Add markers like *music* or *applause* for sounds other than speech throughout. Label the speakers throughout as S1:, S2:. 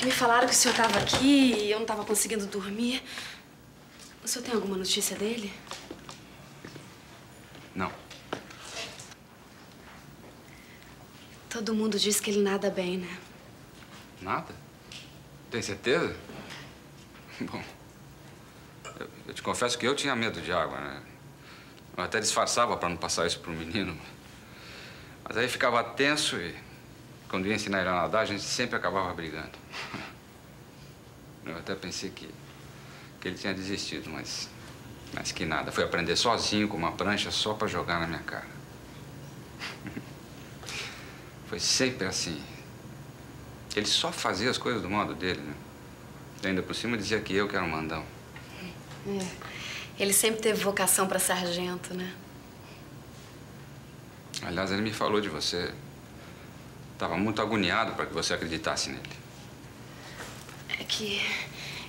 S1: que me falaram que o senhor estava aqui e eu não estava conseguindo dormir. O senhor tem alguma notícia dele?
S2: Não.
S1: Todo mundo diz que ele nada bem, né?
S2: Nada? Tem certeza? Bom, eu, eu te confesso que eu tinha medo de água, né? Eu até disfarçava para não passar isso pro menino. Mas aí ficava tenso e quando ia ensinar ele a nadar, a gente sempre acabava brigando. *laughs* Eu até pensei que, que ele tinha desistido, mas, mas que nada. Foi aprender sozinho com uma prancha só para jogar na minha cara. *laughs* Foi sempre assim. Ele só fazia as coisas do modo dele, né? E ainda por cima dizia que eu que era um mandão.
S1: É. Ele sempre teve vocação para sargento, né?
S2: Aliás, ele me falou de você. Estava muito agoniado para que você acreditasse nele.
S1: É que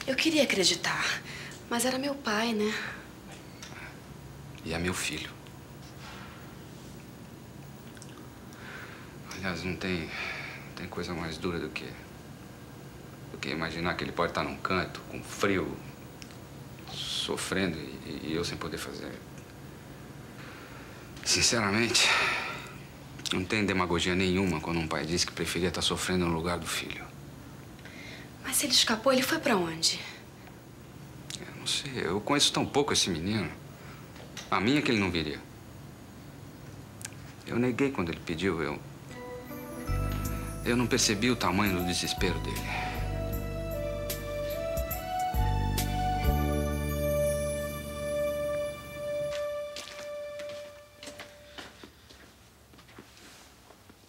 S1: eu queria acreditar, mas era meu pai, né?
S2: E é meu filho. Aliás, não tem, não tem coisa mais dura do que do que imaginar que ele pode estar num canto, com frio, sofrendo e, e eu sem poder fazer. Sinceramente, não tem demagogia nenhuma quando um pai diz que preferia estar sofrendo no lugar do filho.
S1: Mas se ele escapou, ele foi pra onde?
S2: Eu não sei, eu conheço tão pouco esse menino. A minha é que ele não viria. Eu neguei quando ele pediu, eu... Eu não percebi o tamanho do desespero dele.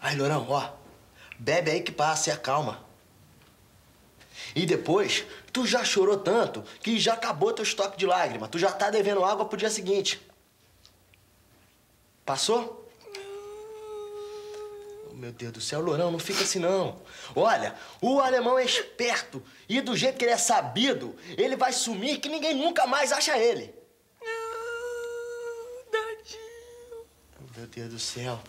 S3: Aí, Lourão, ó. Bebe aí que passa e acalma. E depois, tu já chorou tanto que já acabou teu estoque de lágrima. Tu já tá devendo água pro dia seguinte. Passou? Oh, meu Deus do céu, Lourão, não fica assim não. Olha, o alemão é esperto e do jeito que ele é sabido, ele vai sumir que ninguém nunca mais acha ele.
S4: Dadinho.
S3: Oh, meu Deus do céu.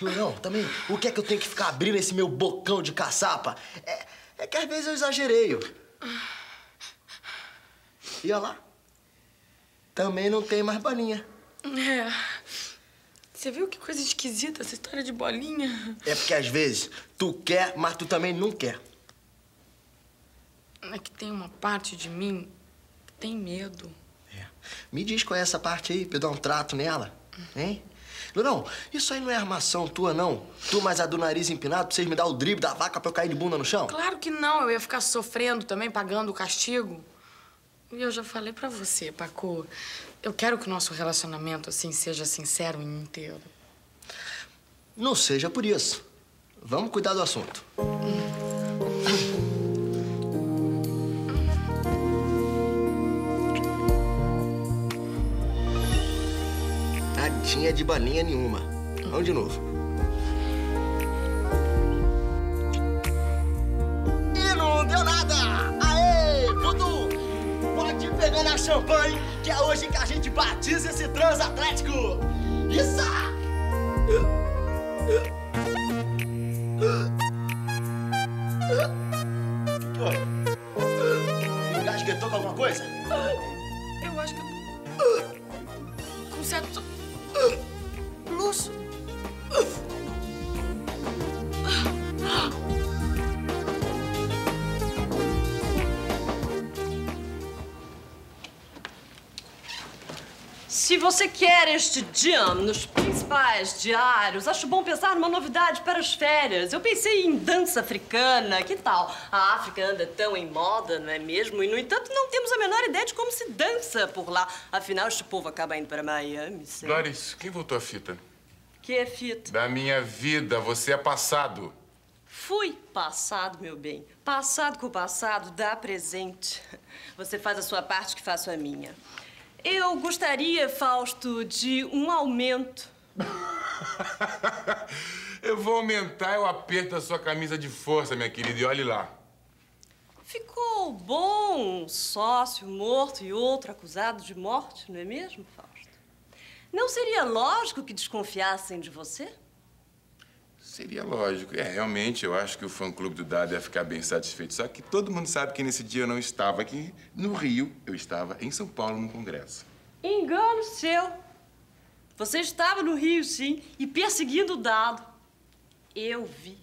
S3: Lourão, também, o que é que eu tenho que ficar abrindo esse meu bocão de caçapa? É, é que às vezes eu exagerei. E olha lá. Também não tem mais bolinha.
S4: É. Você viu que coisa esquisita essa história de bolinha?
S3: É porque às vezes tu quer, mas tu também não quer.
S4: É que tem uma parte de mim que tem medo.
S3: É. Me diz qual é essa parte aí pra eu dar um trato nela, hein? Lourão, isso aí não é armação tua, não? Tu mais a do nariz empinado pra vocês me dar o drible da vaca pra eu cair de bunda no chão?
S4: Claro que não. Eu ia ficar sofrendo também, pagando o castigo. E eu já falei pra você, Paco. Eu quero que o nosso relacionamento, assim, seja sincero e inteiro.
S3: Não seja por isso. Vamos cuidar do assunto. Tadinha de balinha nenhuma. Vamos de novo. E não deu nada! Aê, Dudu! Pode pegar na champanhe, que é hoje que a gente batiza esse transatlético! Isso! Que foi? Engasguetou com alguma coisa?
S4: Eu acho que eu... Com certo...
S5: Se você quer este jam nos principais diários, acho bom pensar numa novidade para as férias. Eu pensei em dança africana. Que tal? A África anda tão em moda, não é mesmo? E, no entanto, não temos a menor ideia de como se dança por lá. Afinal, este povo acaba indo para Miami, sei.
S6: Clarice, quem voltou a fita?
S5: Que é fita?
S6: Da minha vida, você é passado.
S5: Fui passado, meu bem. Passado com o passado, dá presente. Você faz a sua parte, que faço a minha. Eu gostaria, Fausto, de um aumento. *laughs*
S6: eu vou aumentar o aperto da sua camisa de força, minha querida, e olhe lá.
S5: Ficou bom um sócio morto e outro acusado de morte, não é mesmo, Fausto? Não seria lógico que desconfiassem de você?
S6: Seria lógico. É, realmente, eu acho que o fã-clube do Dado ia ficar bem satisfeito. Só que todo mundo sabe que nesse dia eu não estava aqui no Rio. Eu estava em São Paulo, no congresso.
S5: Engano seu. Você estava no Rio, sim, e perseguindo o dado. Eu vi.